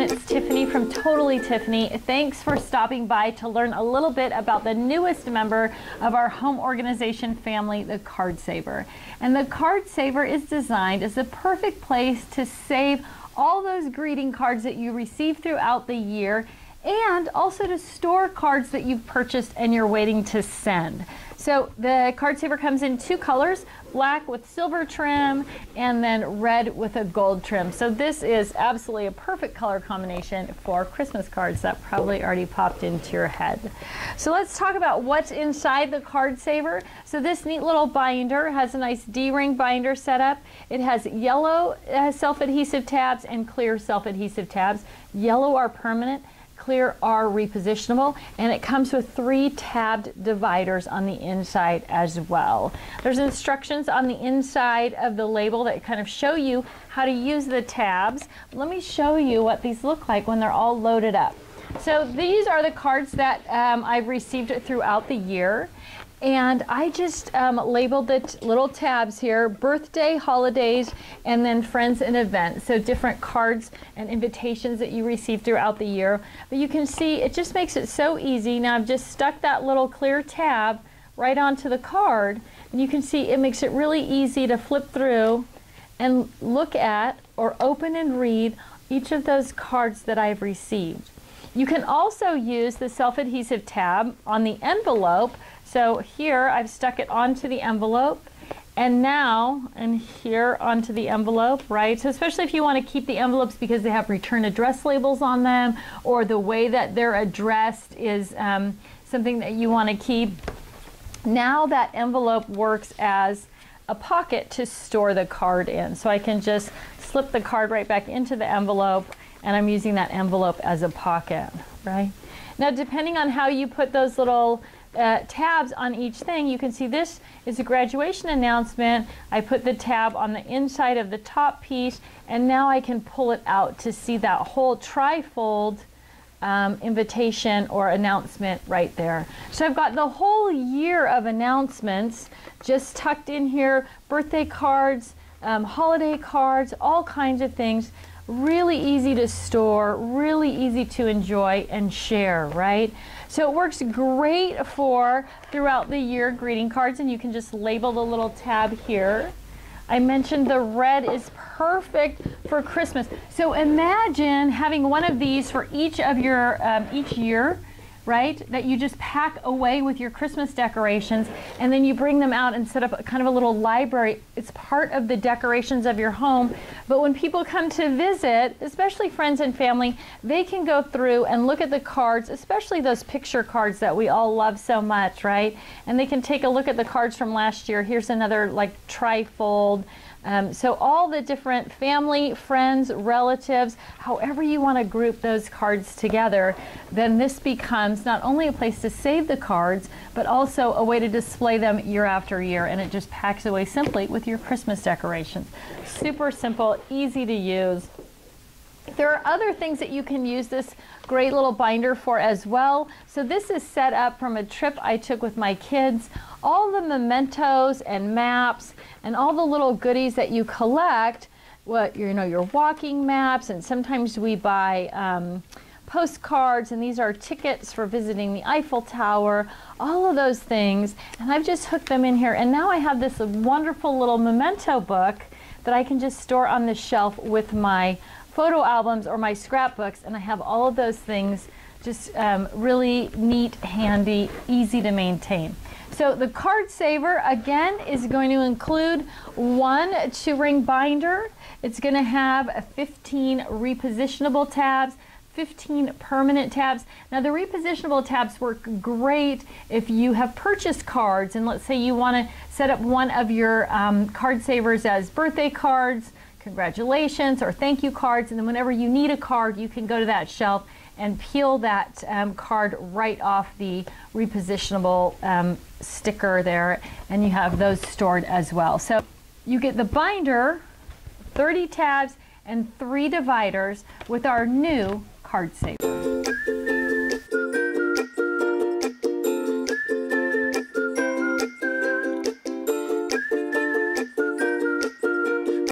everyone, it's Tiffany from Totally Tiffany. Thanks for stopping by to learn a little bit about the newest member of our home organization family, the Card Saver. And the Card Saver is designed as the perfect place to save all those greeting cards that you receive throughout the year and also to store cards that you've purchased and you're waiting to send. So the card saver comes in two colors, black with silver trim and then red with a gold trim. So this is absolutely a perfect color combination for Christmas cards that probably already popped into your head. So let's talk about what's inside the card saver. So this neat little binder has a nice D-ring binder setup. It has yellow uh, self-adhesive tabs and clear self-adhesive tabs. Yellow are permanent clear are repositionable and it comes with three tabbed dividers on the inside as well. There's instructions on the inside of the label that kind of show you how to use the tabs. Let me show you what these look like when they're all loaded up. So these are the cards that um, I've received throughout the year and I just um, labeled the little tabs here, birthday, holidays, and then friends and events. So different cards and invitations that you receive throughout the year. But you can see it just makes it so easy. Now I've just stuck that little clear tab right onto the card. And you can see it makes it really easy to flip through and look at or open and read each of those cards that I've received. You can also use the self-adhesive tab on the envelope so here I've stuck it onto the envelope and now, and here onto the envelope, right? So especially if you want to keep the envelopes because they have return address labels on them or the way that they're addressed is um, something that you want to keep. Now that envelope works as a pocket to store the card in. So I can just slip the card right back into the envelope and I'm using that envelope as a pocket, right? Now depending on how you put those little uh, tabs on each thing, you can see this is a graduation announcement. I put the tab on the inside of the top piece, and now I can pull it out to see that whole trifold um, invitation or announcement right there. So I've got the whole year of announcements just tucked in here, birthday cards, um, holiday cards, all kinds of things. Really easy to store, really easy to enjoy and share, right? So it works great for throughout the year greeting cards and you can just label the little tab here. I mentioned the red is perfect for Christmas. So imagine having one of these for each of your, um, each year right? That you just pack away with your Christmas decorations and then you bring them out and set up a kind of a little library. It's part of the decorations of your home. But when people come to visit, especially friends and family, they can go through and look at the cards, especially those picture cards that we all love so much, right? And they can take a look at the cards from last year. Here's another like trifold. Um, so all the different family, friends, relatives, however you want to group those cards together, then this becomes not only a place to save the cards, but also a way to display them year after year. And it just packs away simply with your Christmas decorations. Super simple, easy to use. There are other things that you can use this great little binder for as well. So this is set up from a trip I took with my kids. All the mementos and maps and all the little goodies that you collect, what you know, your walking maps, and sometimes we buy um, postcards, and these are tickets for visiting the Eiffel Tower, all of those things. And I've just hooked them in here, and now I have this wonderful little memento book that I can just store on the shelf with my photo albums or my scrapbooks, and I have all of those things just um, really neat, handy, easy to maintain. So the card saver again is going to include one two ring binder. It's going to have 15 repositionable tabs, 15 permanent tabs. Now the repositionable tabs work great if you have purchased cards and let's say you want to set up one of your um, card savers as birthday cards, congratulations or thank you cards and then whenever you need a card you can go to that shelf and peel that um, card right off the repositionable um, sticker there and you have those stored as well. So you get the binder, 30 tabs, and three dividers with our new card saver.